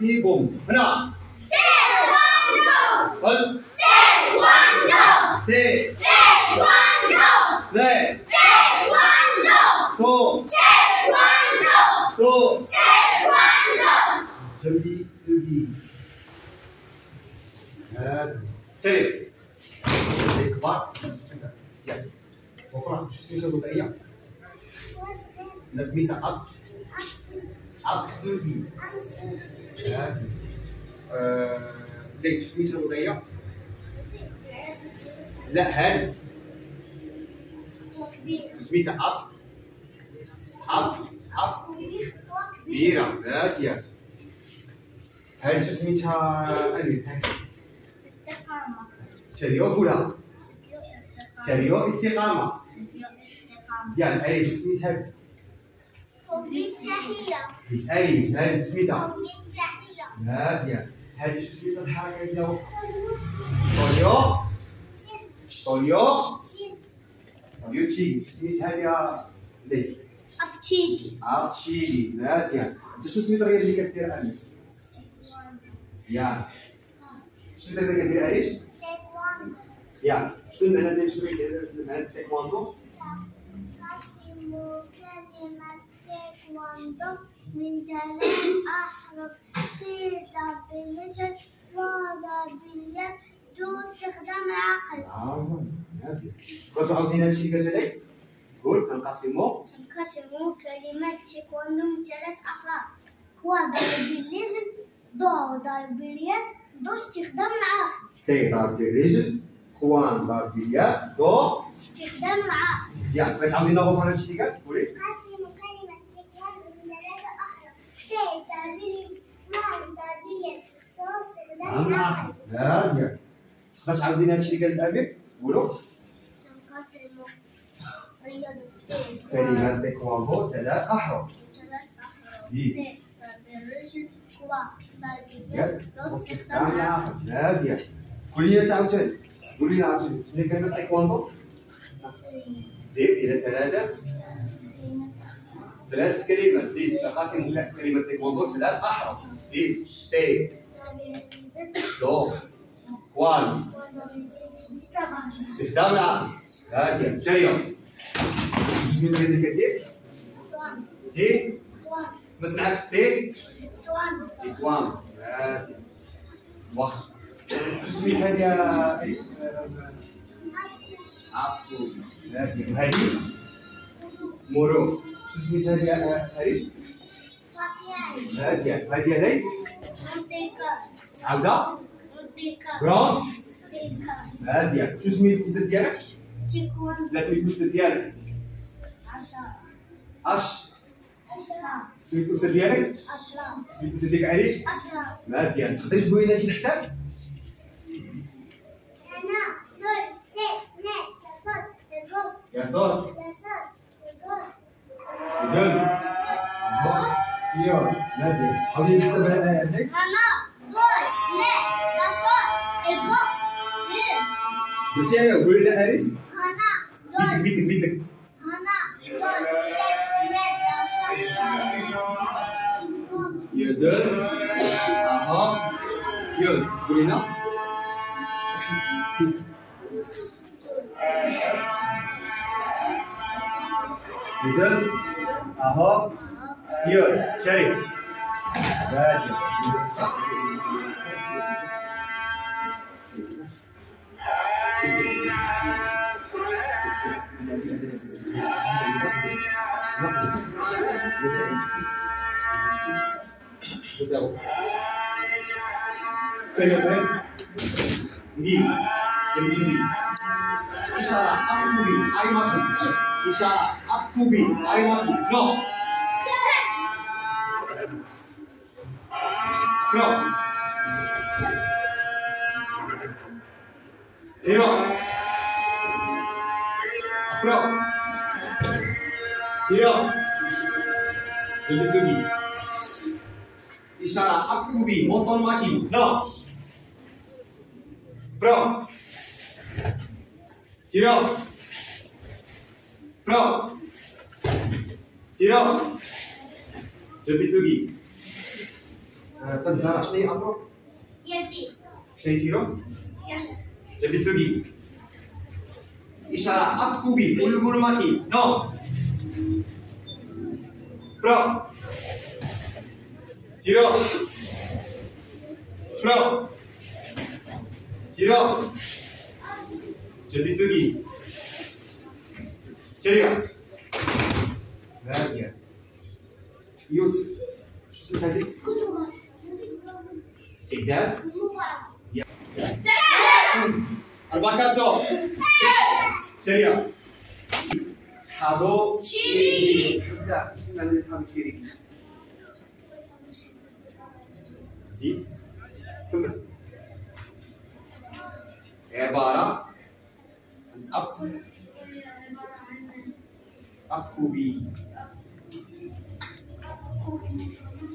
비공. 하나. 제광동 원 제광동 네 제광동 네. 제광동 도 제광동 도 제광동 전비 쓰기. 자리. 그 봐. 야. 뭐가 무슨 소리가 있냐? Das means up. Up. Up. Up. آه، ليش سميتها وضيع؟ لا هل سميتها أب أب أب كبيرة. آسيا هل شو سميتها ألف شريو هلا شريو استقامة. زين أي شو هل شو سميتها. آسيا هل شو سميتها؟ الحركة ديالو طوليو طوليو طوليو تشيلي شو سميتها يا زيت. أبتشيلي مزيان أنت شو سميت الرياضة اللي كدير أنت؟ مزيان شنو اللي كدير عريش؟ مزيان شنو المعنى ديال شنو المعنى ديال التايكواندو؟ من ثلاث أحرف تقدر بالرجل وضع باليد دون استخدام العقل هادشي اللي قلت لك؟ قول تنقسموا تنقسم كلمة تايكواندو من ثلاث هو ضرب بالرجل ضوء ضرب باليد دون استخدام العقل تي ضرب بالرجل خوان ضرب باليد دو استخدام العقل مزيان بغيت تعاودينا غوفر اللي قلت قولي قسم كلمة تايكواندو من ثلاثة أحرف تاء ضرب الرجل وان ضرب اليد دون استخدام العقل مزيان تقدر تعاودينا هادشي اللي قالت أبي قولوا كلمة تايكواندو ثلاث العقل مزيان قولي لنا عاوتاني قولي لنا عاوتاني شنو كلمة تايكواندو زيد إلى ثلاثة ثلاث كلمات زيد تقاسم كلمة تايكواندو ثلاث أحرف. زيد تي دو كوان استخدام العقل مزيان جاية شنو اللي كدير تي ما سمعتش. تي. تيكوان واخا شو سميت هادي مزيان هادي مورو. شو سميت هادي يا أليف؟ مزيان هادي يا ليث عاودة برون مزيان شو سميت الأستاذ ديالك؟ لا سميت الأستاذ ديالك. أش سميت الأستاذ ديالك؟ سميت الأستاذ ديالك عريش؟ مزيان تقدري تقولي لنا شي حساب؟ يا صوت. Good. What? Here. That's it. How do you? Sana, gol, net, the shot, a goal, win. Luciano, where is? Sana, gol. Bitik, bitik, bitik. Sana, gol, set, net, the front shot, Aha. Good. Good enough? You're? 好，一二，加油！来，加油！这个分，你，这个是你，一下啦，阿福你，Kubi, Arimabu, Glock. Glock. Zero. Pro. Zero. Yomizugi. Ishara, motor Motonomaki, no. Pro. Zero. Pro. Ciro, Żebisugi. Eh, Tanzara, sznej Amro? Ya, Jesi. Sznej Ciro? Ya, Jasze. Żebisugi. Ishara, Abkubi, Ulgurumaki. No. Pro. Ciro. Pro. sugi. Żebisugi. Czerio. غالية يوسف شو اسمها دي؟ سجاد أربعة كاسو شريعة أبو شيري شنو اللي اسمه شيري؟ زيد كمل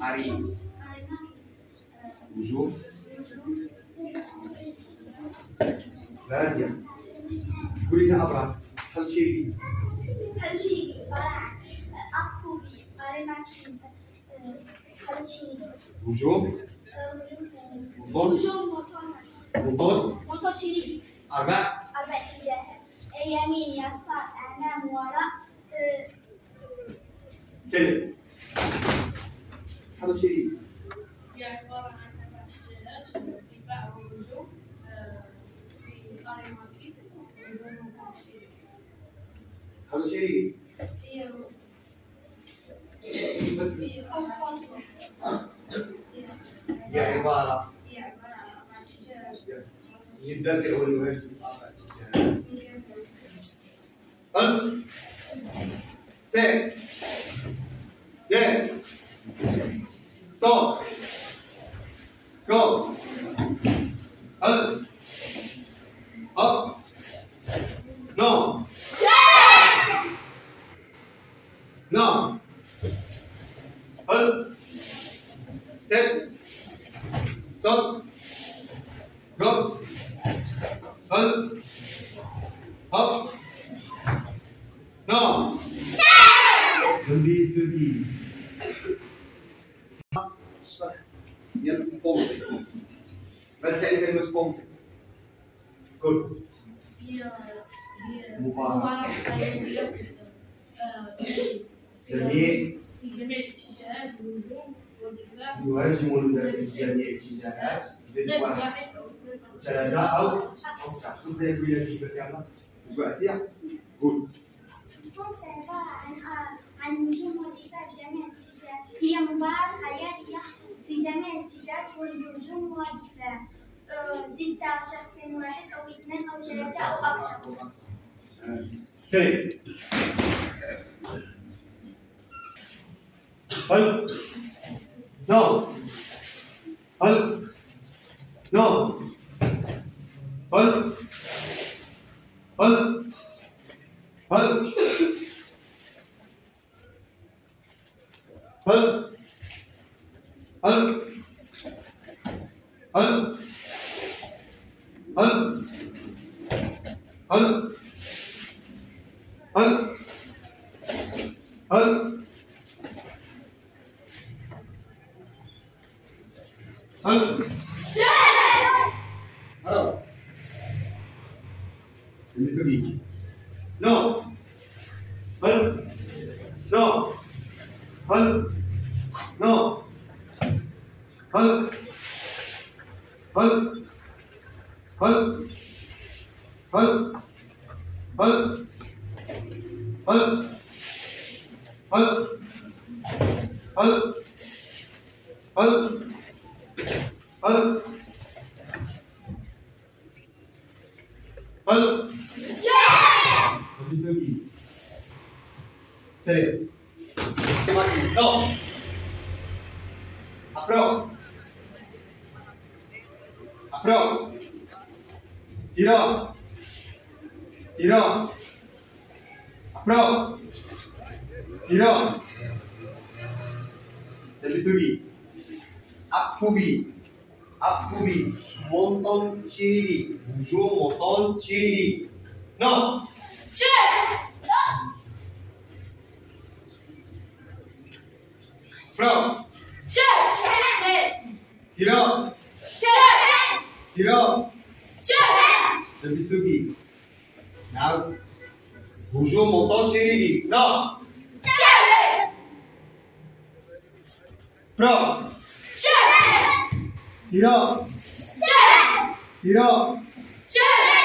عريض وجوه بادية قولي لنا أبرز حلشيبي حلشيبي براع أقطوبي قريماكين حلشيبي مطول؟ وجوه مطول مطول؟ مطول شريك أربع أربع اتجاهات يمين يسار أمام وراء تلف حرم شريف هي عبارة عن أربع شجرات دفاع والهجوم آه، في إطار مدريد حرم شريف هي هي عبارة هي عبارة عن شجرات جدا في أول أربع شجرات سير Dit. Dat. Dat. Dat. Dat. Nou. Zet! Een bier voor bier. Je. Wat zijn er in mijn? Goed. Mubarak. يهاجم المدافع اتجاهات واحد. ثلاثة أو قول. عبارة عن عن الاتجاهات هي مباراة في جميع الاتجاهات ضد شخص واحد أو اثنان أو ثلاثة أو أكثر. طيب. طيب. No. Help. No. Help. Help. Help. Help. Help. Help. Help. Help. Help. Help. 헐, 헐, 헐, 헐, 헐, 헐, 헐, 헐, 헐, 헐, 헐. 여기서기. 세. 너. 앞으로. 일어 일어 일어 앞으로 일어 내비두기 앞구비. 앞구비. 몸통 찌르기 우주 몸통 찌르기 너! 줄! 너! 브로 줄! 줄! 뒤로 Tirou? Da bisogni. não bujo moto chirigi. No. Chale. Pro. Chale. Tiro. Chale. Tiro. Chale.